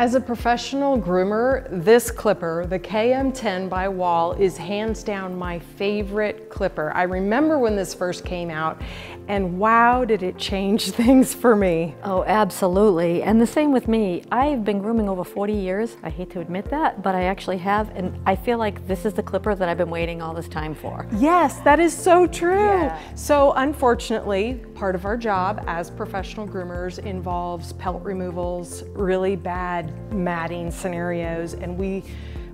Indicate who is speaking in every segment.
Speaker 1: As a professional groomer, this clipper, the KM10 by Wahl, is hands down my favorite clipper. I remember when this first came out and wow, did it change things for me.
Speaker 2: Oh, absolutely. And the same with me. I've been grooming over 40 years. I hate to admit that, but I actually have. And I feel like this is the clipper that I've been waiting all this time for.
Speaker 1: Yes, that is so true. Yeah. So unfortunately, part of our job as professional groomers involves pelt removals, really bad matting scenarios and we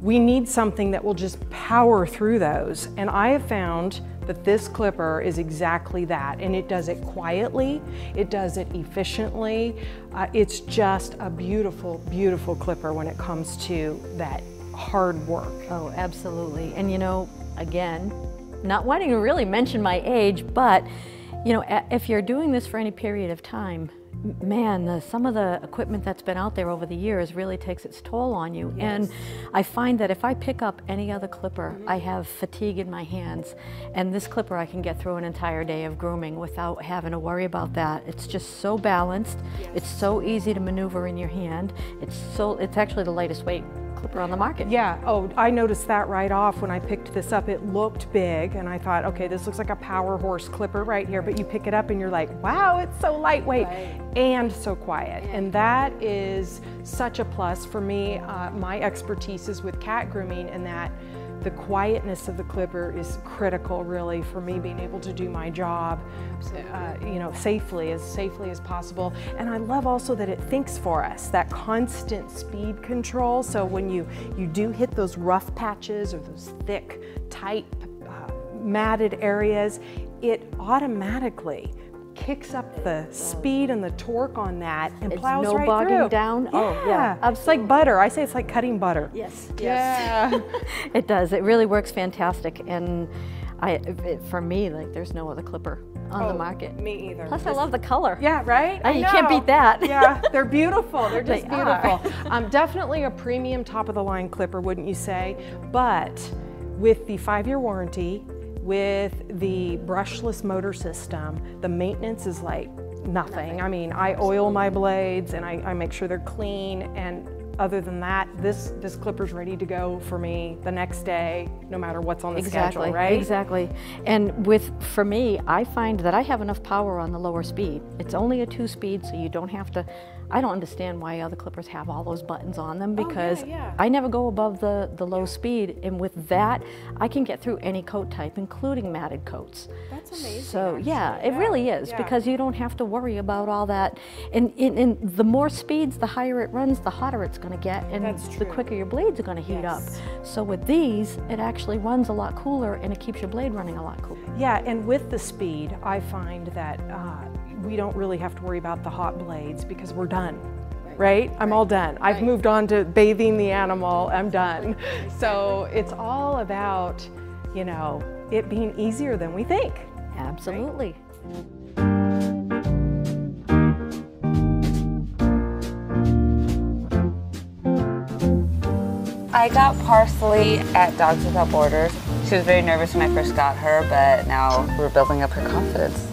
Speaker 1: we need something that will just power through those. And I have found that this clipper is exactly that. And it does it quietly, it does it efficiently. Uh, it's just a beautiful, beautiful clipper when it comes to that hard work.
Speaker 2: Oh, absolutely. And you know, again, not wanting to really mention my age, but you know, if you're doing this for any period of time, man, the, some of the equipment that's been out there over the years really takes its toll on you. Yes. And I find that if I pick up any other clipper, mm -hmm. I have fatigue in my hands. And this clipper, I can get through an entire day of grooming without having to worry about that. It's just so balanced. Yes. It's so easy to maneuver in your hand. It's so, it's actually the lightest weight clipper on the market.
Speaker 1: Yeah, oh, I noticed that right off when I picked this up. It looked big and I thought, okay, this looks like a power horse clipper right here, but you pick it up and you're like, wow, it's so lightweight right. and so quiet. And that is such a plus for me. Uh, my expertise is with cat grooming and that the quietness of the clipper is critical really for me being able to do my job uh, you know safely as safely as possible. And I love also that it thinks for us that constant speed control. So when you you do hit those rough patches or those thick tight uh, matted areas it automatically kicks up the speed and the torque on that and
Speaker 2: it's
Speaker 1: plows
Speaker 2: no
Speaker 1: right
Speaker 2: bogging
Speaker 1: through.
Speaker 2: down.
Speaker 1: Yeah.
Speaker 2: Oh, yeah.
Speaker 1: It's like butter. I say it's like cutting butter.
Speaker 2: Yes.
Speaker 1: Yes. Yeah.
Speaker 2: it does. It really works fantastic. And I, it, for me, like there's no other clipper on
Speaker 1: oh,
Speaker 2: the market.
Speaker 1: Me either.
Speaker 2: Plus, I love the color.
Speaker 1: Yeah, right?
Speaker 2: I, you can't beat that.
Speaker 1: yeah, they're beautiful. They're just
Speaker 2: they
Speaker 1: beautiful. Um, definitely a premium top of the line clipper, wouldn't you say? But with the five year warranty, with the brushless motor system, the maintenance is like nothing. I mean, I oil my blades and I, I make sure they're clean and other than that, this this clipper's ready to go for me the next day, no matter what's on the
Speaker 2: exactly,
Speaker 1: schedule, right?
Speaker 2: Exactly. And with for me, I find that I have enough power on the lower speed. It's only a two speed, so you don't have to I don't understand why other clippers have all those buttons on them because
Speaker 1: oh, yeah, yeah.
Speaker 2: I never go above the, the low speed and with that I can get through any coat type including matted coats.
Speaker 1: That's amazing.
Speaker 2: So yeah, it really is because you don't have to worry about all that and, and, and, the more speeds the higher it runs the hotter it's going to get and the quicker your blades are going to heat yes. up. So with these it actually runs a lot cooler and it keeps your blade running a lot cooler.
Speaker 1: Yeah and with the speed I find that uh, we don't really have to worry about the hot blades because we're done. Right? I'm all done. I've moved on to bathing the animal. I'm done. So it's all about, you know, it being easier than we think.
Speaker 2: Absolutely.
Speaker 3: I got Parsley at Dogs Without Borders. She was very nervous when I first got her, but now we're building up her confidence.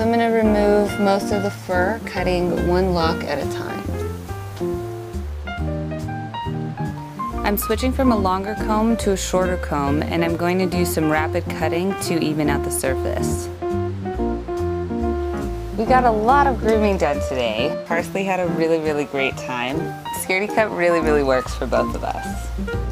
Speaker 3: So I'm going to remove most of the fur, cutting one lock at a time. I'm switching from a longer comb to a shorter comb and I'm going to do some rapid cutting to even out the surface. We got a lot of grooming done today. Parsley had a really, really great time. Scaredy cut really, really works for both of us.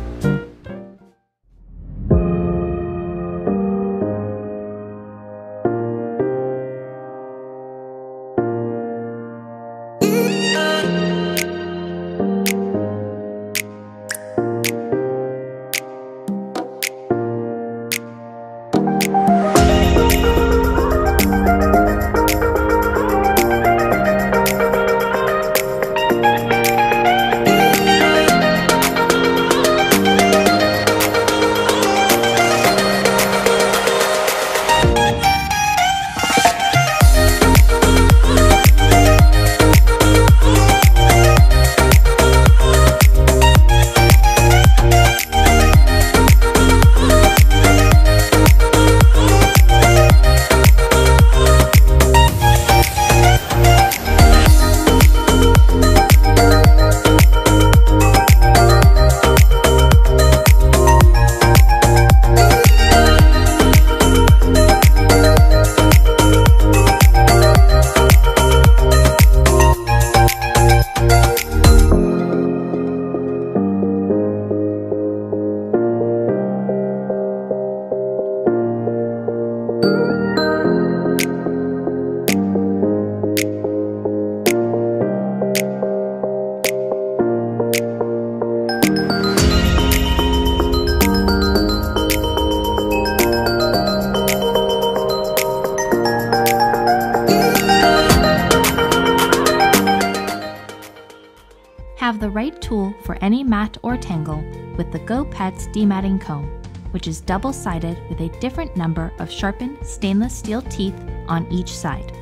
Speaker 4: Go Pets dematting comb, which is double sided with a different number of sharpened stainless steel teeth on each side.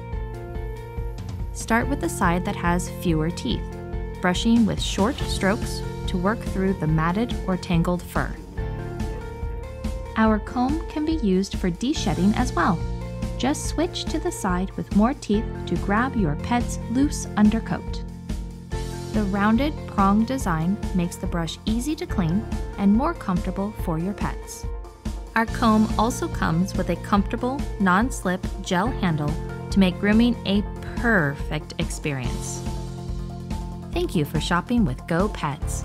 Speaker 4: Start with the side that has fewer teeth, brushing with short strokes to work through the matted or tangled fur. Our comb can be used for de-shedding as well. Just switch to the side with more teeth to grab your pet's loose undercoat. The rounded prong design makes the brush easy to clean and more comfortable for your pets. Our comb also comes with a comfortable, non-slip gel handle to make grooming a perfect experience. Thank you for shopping with Go Pets.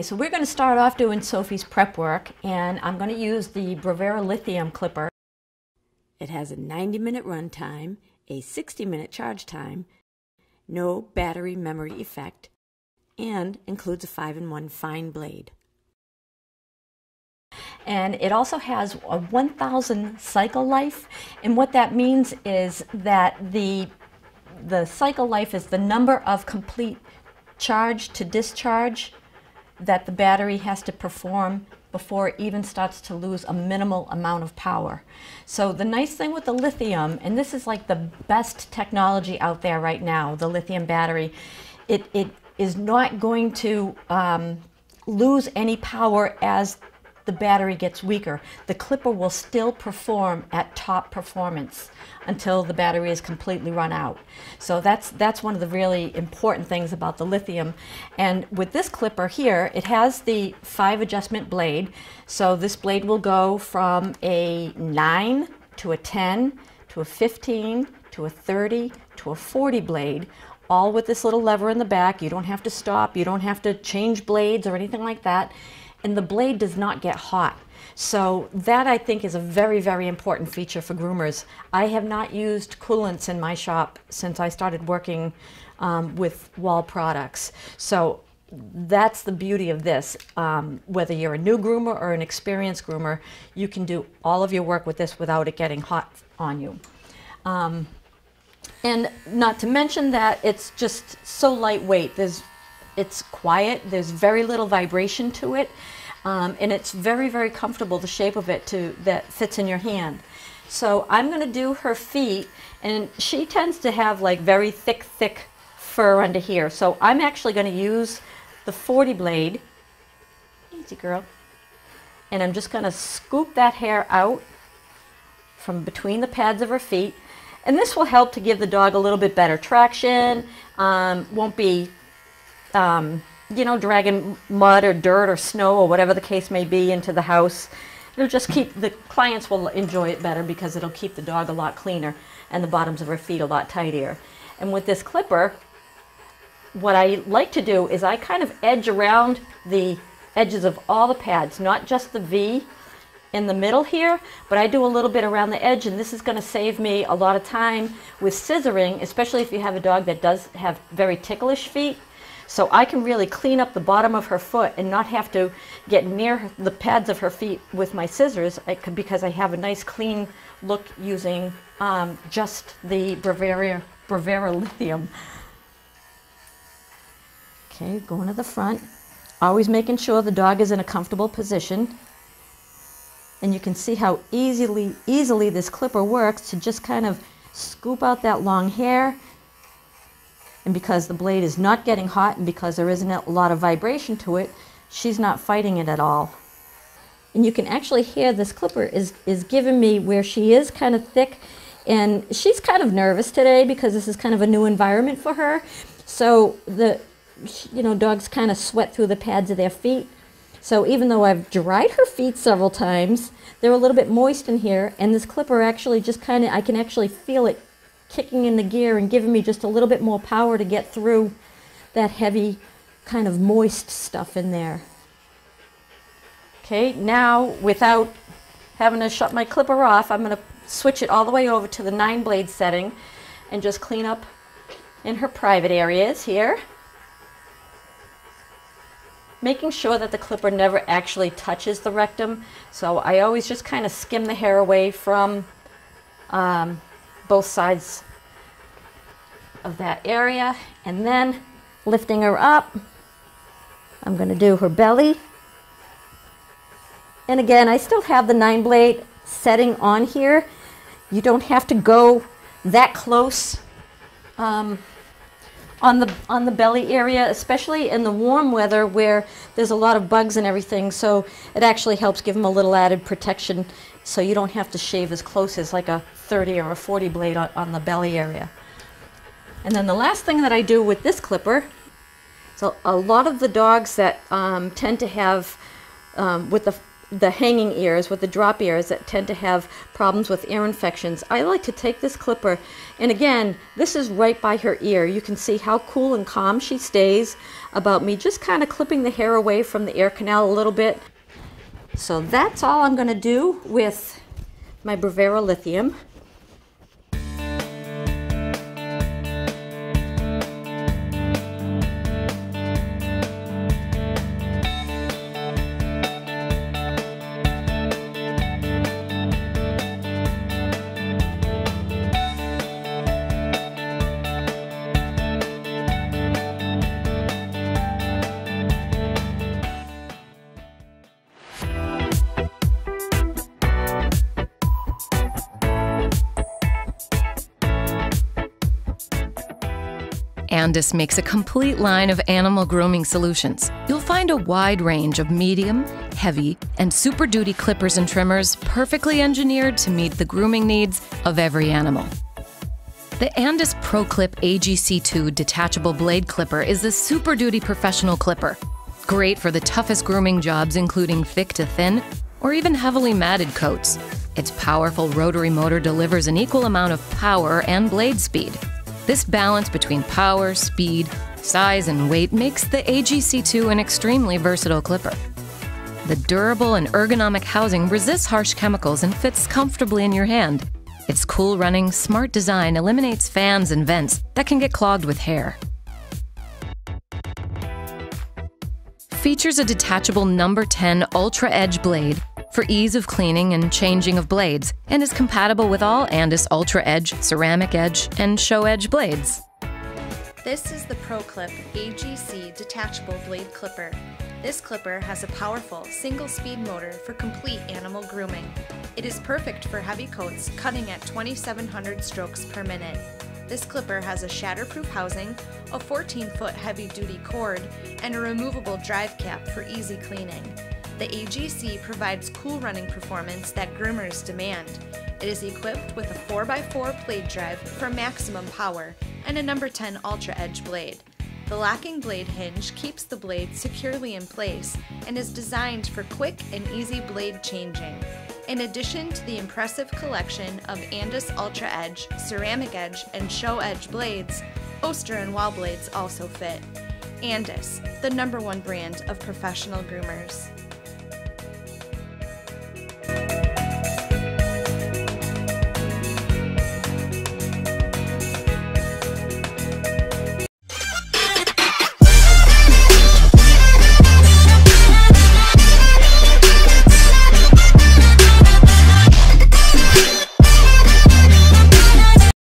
Speaker 2: Okay, so we're going to start off doing Sophie's prep work, and I'm going to use the Bravura Lithium Clipper. It has a 90 minute run time, a 60 minute charge time, no battery memory effect, and includes a 5 in 1 fine blade. And it also has a 1000 cycle life, and what that means is that the the cycle life is the number of complete charge to discharge that the battery has to perform before it even starts to lose a minimal amount of power. So the nice thing with the lithium, and this is like the best technology out there right now, the lithium battery, it, it is not going to um, lose any power as the battery gets weaker. The clipper will still perform at top performance until the battery is completely run out. So that's, that's one of the really important things about the lithium. And with this clipper here, it has the five adjustment blade. So this blade will go from a 9 to a 10 to a 15 to a 30 to a 40 blade all with this little lever in the back. You don't have to stop. You don't have to change blades or anything like that. And the blade does not get hot. So that I think is a very, very important feature for groomers. I have not used coolants in my shop since I started working um, with Wahl products. So that's the beauty of this. Um, whether you're a new groomer or an experienced groomer, you can do all of your work with this without it getting hot on you. Um, and not to mention that it's just so lightweight. There's, it's quiet. There's very little vibration to it. Um, and it's very, very comfortable, the shape of it to, that fits in your hand. So I'm going to do her feet, and she tends to have like very thick, thick fur under here. So I'm actually going to use the 40 blade. Easy girl. And I'm just going to scoop that hair out from between the pads of her feet. And this will help to give the dog a little bit better traction. Um, won't be um, you know, dragging mud or dirt or snow or whatever the case may be into the house. It'll just keep, the clients will enjoy it better because it'll keep the dog a lot cleaner and the bottoms of her feet a lot tidier. And with this clipper, what I like to do is I kind of edge around the edges of all the pads, not just the V, in the middle here, but I do a little bit around the edge and this is gonna save me a lot of time with scissoring, especially if you have a dog that does have very ticklish feet. So I can really clean up the bottom of her foot and not have to get near the pads of her feet with my scissors because I have a nice clean look using um, just the Bravura, Bravura Lithium. Okay, going to the front. Always making sure the dog is in a comfortable position. And you can see how easily, easily this clipper works to just kind of scoop out that long hair and because the blade is not getting hot and because there isn't a lot of vibration to it, she's not fighting it at all. And you can actually hear this clipper is, is giving me where she is kind of thick and she's kind of nervous today because this is kind of a new environment for her. So the, you know, dogs kind of sweat through the pads of their feet. So even though I've dried her feet several times, they're a little bit moist in here and this clipper actually just kind of, I can actually feel it kicking in the gear and giving me just a little bit more power to get through that heavy kind of moist stuff in there. Okay, now without having to shut my clipper off, I'm going to switch it all the way over to the nine blade setting and just clean up in her private areas here. Making sure that the clipper never actually touches the rectum. So I always just kind of skim the hair away from um, both sides of that area. And then lifting her up I'm going to do her belly. And again I still have the nine blade setting on here. You don't have to go that close um, on the on the belly area especially in the warm weather where there's a lot of bugs and everything. So it actually helps give them a little added protection so you don't have to shave as close as like a 30 or a 40 blade on, on the belly area. And then the last thing that I do with this clipper, so a lot of the dogs that um, tend to have, um, with the, the hanging ears, with the drop ears that tend to have problems with ear infections, I like to take this clipper, and again, this is right by her ear. You can see how cool and calm she stays about me just kind of clipping the hair away from the ear canal a little bit. So that's all I'm going to do with my Bravura Lithium.
Speaker 5: Andis makes a complete line of animal grooming solutions. You'll find a wide range of medium, heavy, and super duty clippers and trimmers perfectly engineered to meet the grooming needs of every animal. The Andis ProClip AGC2 detachable blade clipper is a super duty professional clipper. Great for the toughest grooming jobs, including thick to thin or even heavily matted coats. Its powerful rotary motor delivers an equal amount of power and blade speed. This balance between power, speed, size, and weight makes the AGC2 an extremely versatile clipper. The durable and ergonomic housing resists harsh chemicals and fits comfortably in your hand. Its cool running, smart design eliminates fans and vents that can get clogged with hair. Features a detachable number 10 Ultra Edge blade for ease of cleaning and changing of blades, and is compatible with all Andis Ultra Edge, Ceramic Edge, and Show Edge blades.
Speaker 4: This is the ProClip AGC detachable blade clipper. This clipper has a powerful single-speed motor for complete animal grooming. It is perfect for heavy coats cutting at 2700 strokes per minute. This clipper has a shatterproof housing, a 14-foot heavy-duty cord, and a removable drive cap for easy cleaning. The AGC provides cool running performance that groomers demand. It is equipped with a 4x4 blade drive for maximum power and a number 10 Ultra Edge blade. The locking blade hinge keeps the blade securely in place and is designed for quick and easy blade changing. In addition to the impressive collection of Andis Ultra Edge, Ceramic Edge, and Show Edge blades, Oster and Wahl blades also fit. Andis, the number one brand of professional groomers.